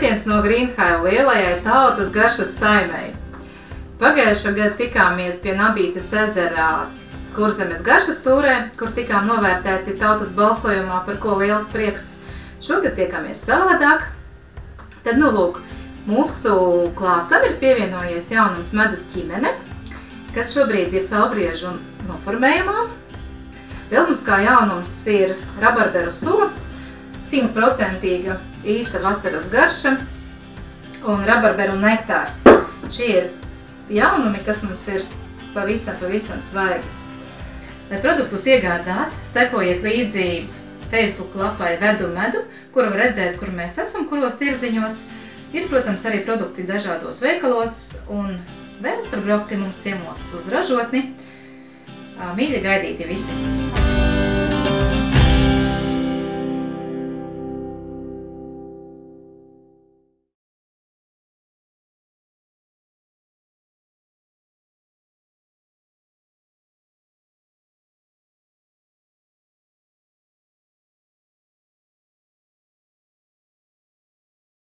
Sveiciens no Grīnhaila lielajai tautas garšas saimei. Pagājušo gadu tikāmies pie Nabītas ezerā Kurzemes garšas tūrē, kur tikām novērtēti tautas balsojumā, par ko liels prieks. Šogad tiekamies savādāk. Tad, nu, lūk, mūsu klāstam ir pievienojies jaunums medus ķimene, kas šobrīd ir saulgriežu noformējumā. Vēl mums kā jaunums ir rabarberu sula, simtprocentīga īsta vasaras garša un rabarberu nektārs. Šie ir jaunumi, kas mums ir pavisam, pavisam svaigi. Lai produktus iegādāt, sekojiet līdzi Facebook lapai Vedu medu, kuru var redzēt, kur mēs esam, kuros tirdziņos. Ir, protams, arī produkti dažādos veikalos un vēl par braukt pie mums ciemos uz ražotni. Mīļi gaidīti visi!